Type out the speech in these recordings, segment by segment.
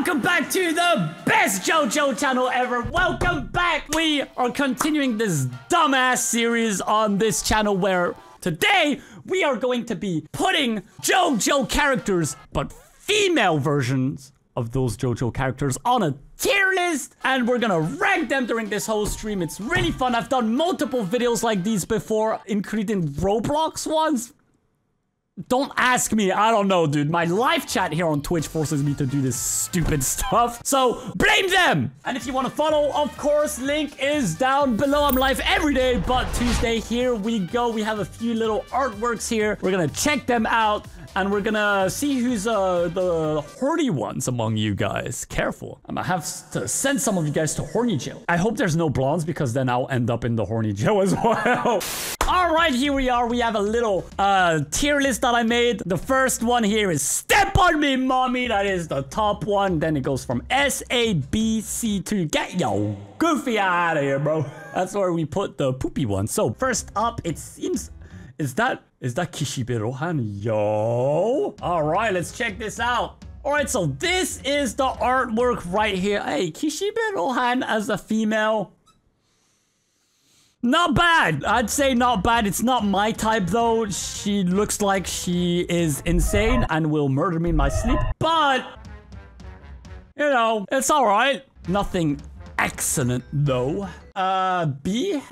Welcome back to the best JoJo channel ever. Welcome back. We are continuing this dumbass series on this channel where today we are going to be putting JoJo characters, but female versions of those JoJo characters on a tier list and we're gonna rank them during this whole stream. It's really fun. I've done multiple videos like these before, including Roblox ones. Don't ask me. I don't know, dude. My live chat here on Twitch forces me to do this stupid stuff. So blame them. And if you want to follow, of course, link is down below. I'm live every day, but Tuesday, here we go. We have a few little artworks here. We're going to check them out and we're gonna see who's uh, the horny ones among you guys. Careful. I'm gonna have to send some of you guys to horny jail. I hope there's no blondes because then I'll end up in the horny jail as well. All right, here we are. We have a little uh, tier list that I made. The first one here is Step On Me, Mommy. That is the top one. Then it goes from S, A, B, C to get yo goofy out of here, bro. That's where we put the poopy one. So first up, it seems is that is that Kishibe Rohan? Yo. All right, let's check this out. All right, so this is the artwork right here. Hey, Kishibe Rohan as a female. Not bad. I'd say not bad. It's not my type though. She looks like she is insane and will murder me in my sleep. But, you know, it's all right. Nothing excellent though. Uh, B?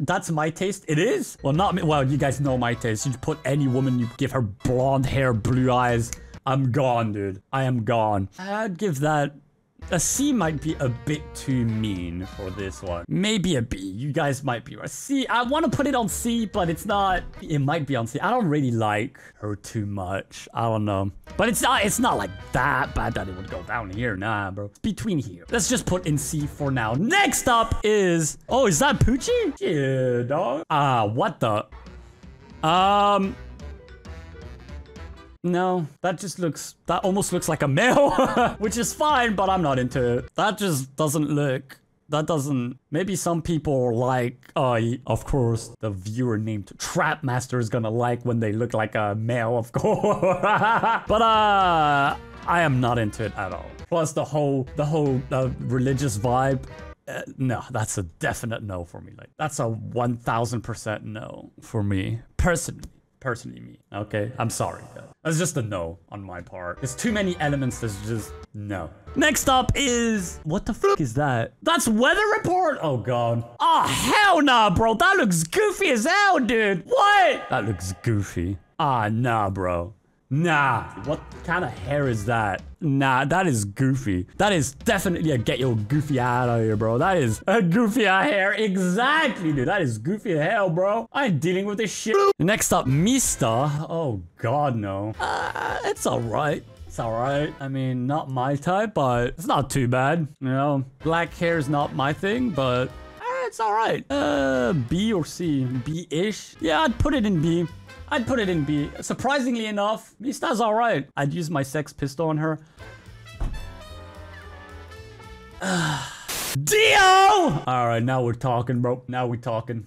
That's my taste. It is? Well, not me. Well, you guys know my taste. You put any woman, you give her blonde hair, blue eyes. I'm gone, dude. I am gone. I'd give that a C might be a bit too mean for this one. Maybe a B. You guys might be right. C, I want to put it on C, but it's not. It might be on C. I don't really like her too much. I don't know. But it's not It's not like that bad that it would go down here. Nah, bro. It's between here. Let's just put in C for now. Next up is... Oh, is that Pucci? Yeah, dog. Ah, uh, what the... Um... No, that just looks, that almost looks like a male, which is fine, but I'm not into it. That just doesn't look, that doesn't, maybe some people like, uh, of course, the viewer named Trap Master is gonna like when they look like a male, of course. but, uh, I am not into it at all. Plus the whole, the whole uh, religious vibe, uh, no, that's a definite no for me. Like, that's a 1000% no for me, personally personally me. Okay, I'm sorry. That's just a no on my part. There's too many elements that's just no. Next up is... What the fuck is that? That's Weather Report? Oh, God. Oh, hell nah, bro. That looks goofy as hell, dude. What? That looks goofy. Ah, nah, bro. Nah, what kind of hair is that? Nah, that is goofy. That is definitely a get your goofy out of here, bro. That is a goofy hair. Exactly, dude. That is goofy hell, bro. I'm dealing with this shit. Next up, Mista. Oh, God, no. Uh, it's all right. It's all right. I mean, not my type, but it's not too bad. You know, black hair is not my thing, but uh, it's all right. Uh, B or C? B-ish? Yeah, I'd put it in B. I'd put it in B. Surprisingly enough, Mista's alright. I'd use my sex pistol on her. Dio! Alright, now we're talking, bro. Now we're talking.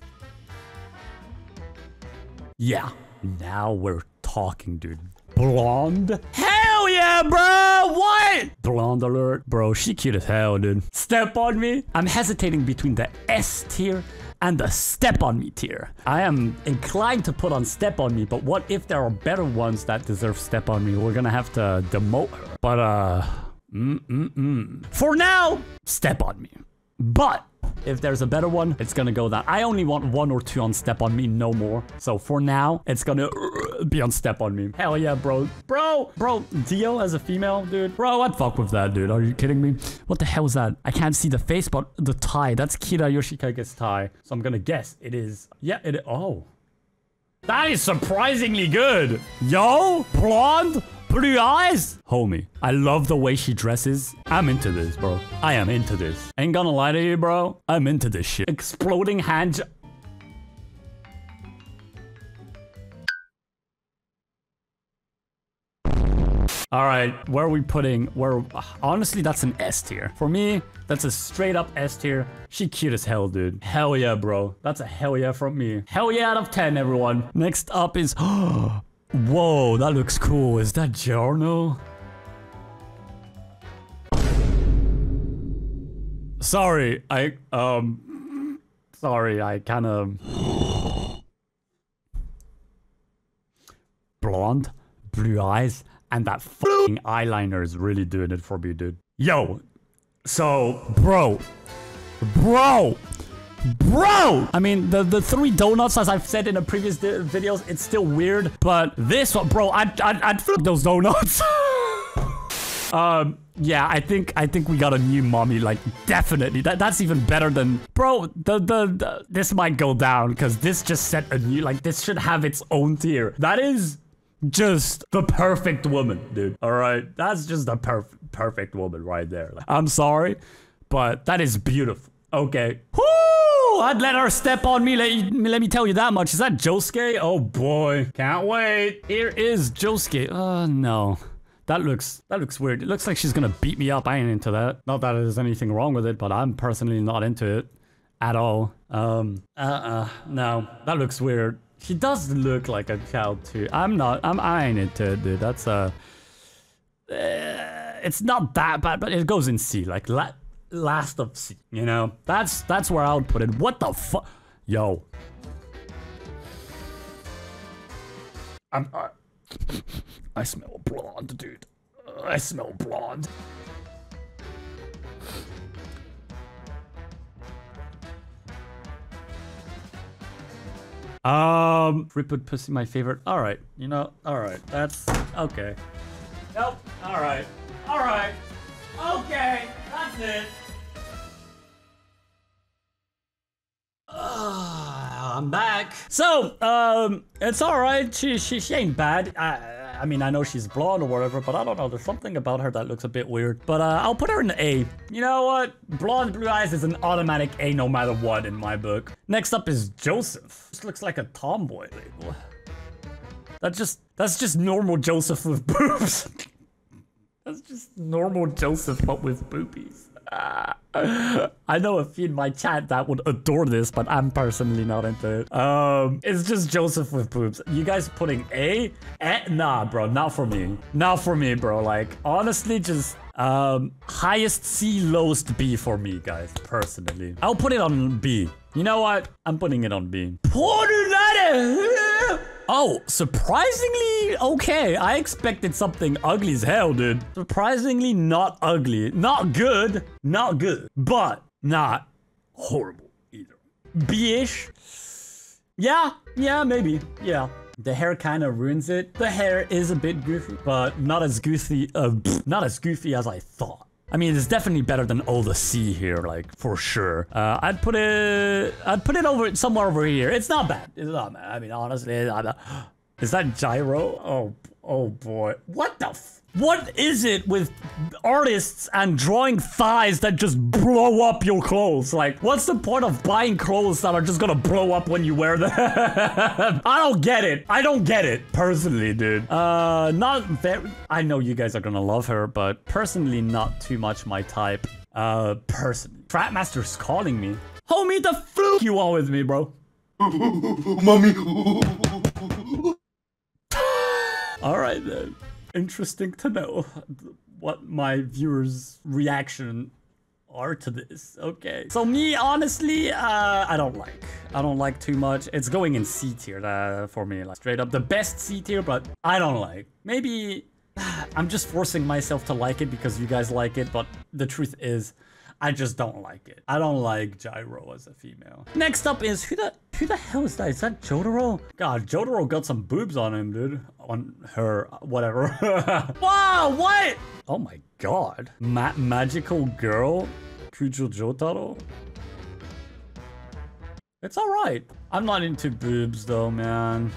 Yeah, now we're talking, dude. Blonde? Hell yeah, bro! What? Blonde alert. Bro, she cute as hell, dude. Step on me. I'm hesitating between the S tier and the Step On Me tier. I am inclined to put on Step On Me, but what if there are better ones that deserve Step On Me? We're gonna have to demote her. But, uh, mm-mm-mm. For now, Step On Me. But if there's a better one, it's gonna go that. I only want one or two on Step On Me, no more. So for now, it's gonna be on Step On Me. Hell yeah, bro. Bro, bro, Dio as a female, dude. Bro, I'd fuck with that, dude. Are you kidding me? What the hell is that? I can't see the face, but the tie. That's Kira Yoshikage's tie. So I'm gonna guess it is. Yeah, it Oh. That is surprisingly good. Yo, blonde, blue eyes. Homie, I love the way she dresses. I'm into this, bro. I am into this. Ain't gonna lie to you, bro. I'm into this shit. Exploding hand... All right, where are we putting, where, honestly, that's an S tier. For me, that's a straight up S tier. She cute as hell, dude. Hell yeah, bro. That's a hell yeah from me. Hell yeah out of 10, everyone. Next up is, Whoa, that looks cool. Is that Giorno? sorry. I um sorry, I kind of blonde, blue eyes, and that fucking eyeliner is really doing it for me, dude. Yo, so bro, bro, bro. I mean, the the three donuts, as I've said in the previous videos, it's still weird, but this one, bro, I'd I'd, I'd those donuts. um. Yeah, I think I think we got a new mommy. Like, definitely. That that's even better than, bro. The the, the this might go down because this just set a new. Like, this should have its own tier. That is just the perfect woman, dude. All right, that's just the perfect perfect woman right there. Like, I'm sorry, but that is beautiful. Okay. Whoo! I'd let her step on me. Let, you, let me tell you that much. Is that Josuke? Oh boy, can't wait. Here is Josuke. Uh, no. That looks that looks weird. It looks like she's gonna beat me up. I ain't into that. Not that there's anything wrong with it, but I'm personally not into it at all. Um, uh-uh, no, that looks weird. He does look like a child too. I'm not. I'm. Into it, dude. That's uh, uh it's not that bad, but it goes in C, like la last of C. You know, that's that's where I would put it. What the fuck, yo. I'm. I, I smell blonde, dude. I smell blonde. Um, Ripwood Pussy, my favorite. All right, you know, all right, that's okay. Nope, all right, all right, okay, that's it. Uh, I'm back. So, um, it's all right. She, she, she ain't bad. I, I mean, I know she's blonde or whatever, but I don't know. There's something about her that looks a bit weird. But uh, I'll put her in A. You know what? Blonde blue eyes is an automatic A no matter what in my book. Next up is Joseph. This looks like a tomboy label. That's just, that's just normal Joseph with boobs. that's just normal Joseph, but with boobies. I know a few in my chat that would adore this, but I'm personally not into it. Um, it's just Joseph with boobs. You guys putting A? Eh, nah, bro, not for me. Not for me, bro. Like, honestly, just um, highest C, lowest B for me, guys, personally. I'll put it on B. You know what? I'm putting it on B. Oh, surprisingly okay. I expected something ugly as hell, dude. Surprisingly not ugly. Not good. Not good. But not horrible either. B-ish. Yeah, yeah, maybe. Yeah. The hair kind of ruins it. The hair is a bit goofy, but not as goofy, uh, not as goofy as I thought. I mean, it's definitely better than all the C here, like for sure. Uh, I'd put it, I'd put it over somewhere over here. It's not bad. It's not bad. I mean, honestly, is that Gyro? Oh, oh boy. What the? What is it with artists and drawing thighs that just blow up your clothes? Like, what's the point of buying clothes that are just gonna blow up when you wear them? I don't get it. I don't get it, personally, dude. Uh, not very... I know you guys are gonna love her, but personally not too much my type. Uh, person. Trapmaster's calling me. Homie, the fluke you want with me, bro? Mommy. All right, then interesting to know what my viewers' reaction are to this. Okay. So me, honestly, uh, I don't like. I don't like too much. It's going in C tier uh, for me, like straight up the best C tier, but I don't like. Maybe I'm just forcing myself to like it because you guys like it, but the truth is, I just don't like it. I don't like Gyro as a female. Next up is who the who the hell is that? Is that Jotaro? God, Jotaro got some boobs on him, dude. On her, whatever. wow, what? Oh my god. Ma magical girl? Kujo Jotaro? It's alright. I'm not into boobs though, man.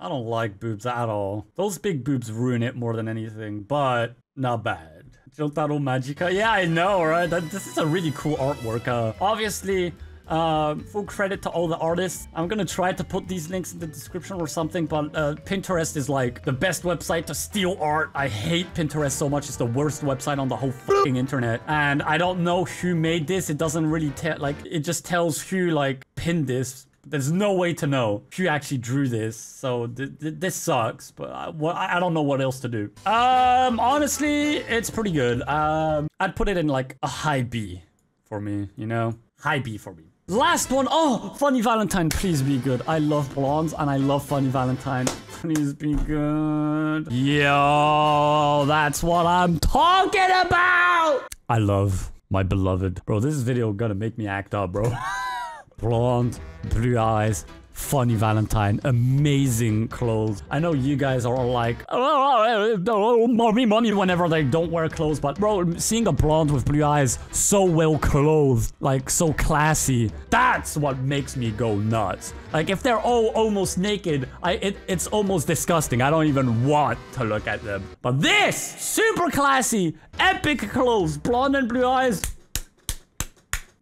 I don't like boobs at all. Those big boobs ruin it more than anything, but not bad. Jotaro Magica. Yeah, I know, right? That, this is a really cool artwork. Uh, obviously, uh, full credit to all the artists. I'm gonna try to put these links in the description or something, but uh, Pinterest is like the best website to steal art. I hate Pinterest so much. It's the worst website on the whole fucking internet. And I don't know who made this. It doesn't really tell, like, it just tells who, like, pinned this there's no way to know who actually drew this, so th th this sucks. But I, well, I don't know what else to do. Um, honestly, it's pretty good. Um, I'd put it in like a high B for me, you know? High B for me. Last one. Oh, Funny Valentine, please be good. I love blondes and I love Funny Valentine. Please be good. Yo, that's what I'm talking about. I love my beloved. Bro, this video gonna make me act up, bro. Blonde, blue eyes, Funny Valentine, amazing clothes. I know you guys are all like, oh, oh, oh, oh, mommy, mommy, whenever they don't wear clothes, but bro, seeing a blonde with blue eyes, so well clothed, like so classy, that's what makes me go nuts. Like if they're all almost naked, I it, it's almost disgusting. I don't even want to look at them. But this, super classy, epic clothes, blonde and blue eyes,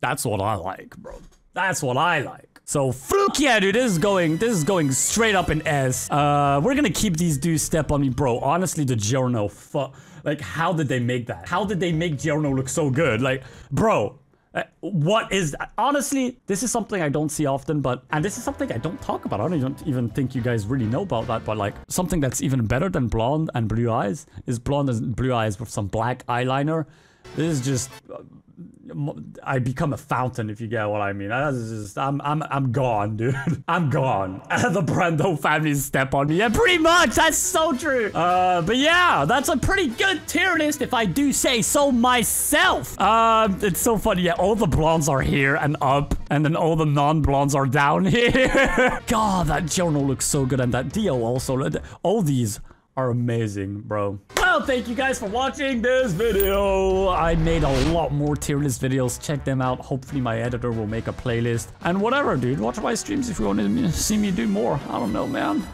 that's what I like, bro. That's what I like. So fuck yeah, dude. This is going. This is going straight up in S. Uh, we're gonna keep these dudes step on me, bro. Honestly, the Giorno, fuck. Like, how did they make that? How did they make Giorno look so good? Like, bro. Uh, what is that? honestly this is something i don't see often but and this is something i don't talk about i don't even, even think you guys really know about that but like something that's even better than blonde and blue eyes is blonde and blue eyes with some black eyeliner this is just uh, I become a fountain if you get what I mean. Just, I'm I'm I'm gone, dude. I'm gone. the Brando family step on me. Yeah, pretty much. That's so true. Uh, but yeah, that's a pretty good tier list if I do say so myself. Um, it's so funny. Yeah, all the blondes are here and up, and then all the non-blondes are down here. God, that Giorno looks so good, and that Dio also. All these are amazing, bro. Well, thank you guys for watching this video. I made a lot more tier list videos. Check them out. Hopefully my editor will make a playlist. And whatever, dude. Watch my streams if you want to see me do more. I don't know, man.